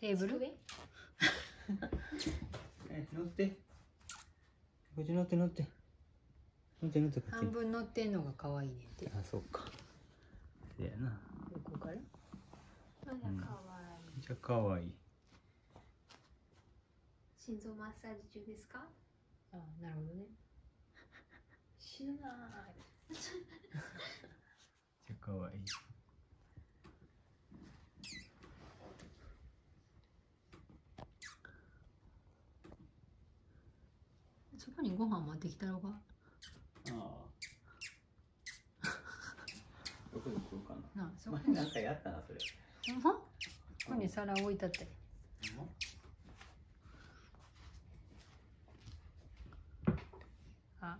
テーブル？え乗って。こっち乗って乗って。乗って乗ってこっち。半分乗ってんのが可愛いねんって。あそうか。せやな。横から？まだ可愛い。じゃあかわい。い心臓マッサージ中ですか？あなるほどね。死ぬなー。じゃあかわいそこにご飯持ってきたろうか？ああ。どこに食うかな。なあそこ前なんかやったなそれ。ほんま？ここに皿置いたって。あ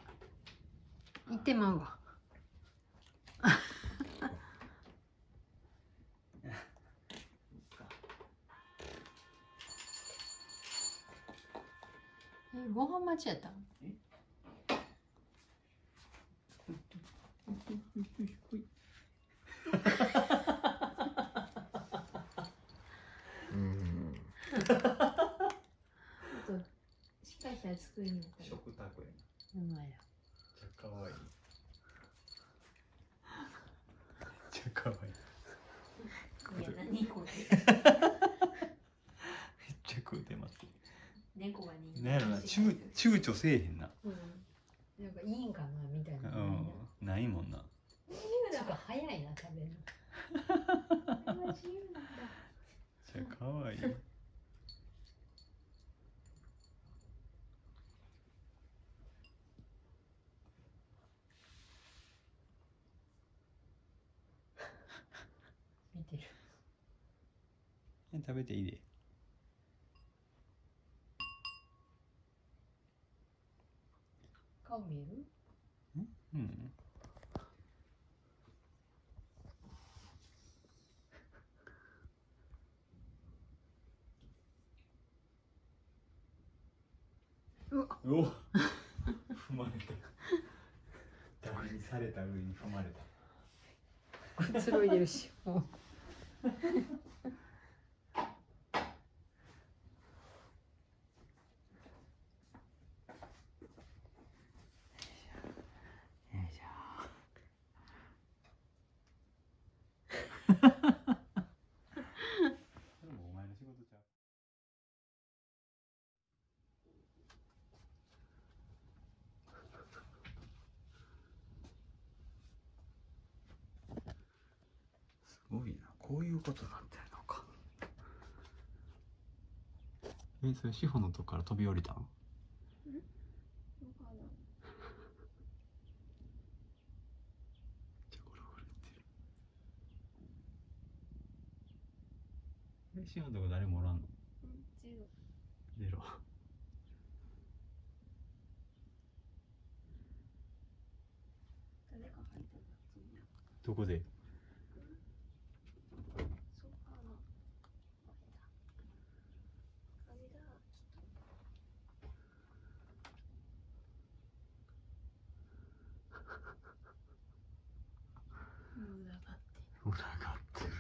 行ってまうわえご飯待ちやったん？うん。ちょっとしっかりした机に置いたら食卓やな。ほんまや。じゃあかわい。いじゃあかわいい。いや何これめっちゃ食うてます猫が人なんやろな躊躊躇せえへんな。うん。なんかいいんかなみたいな。うん。ないもんな。なんか早いな食べるこ れは自由なんだじゃあかわいい。見てる。食べていいで顔見える？うん。うわ お。踏まれた。誰にされた上に踏まれた。くつろいでるしもうよいしょでもお前の仕事ちゃうすごいな。こういうことになってるのか。えそれ志保のとこから飛び降りたん？わかんないじゃゴロゴロ言ってる。え志保のとこ誰もおらんの？うんゼロ。ゼロ。どこで？群がって。る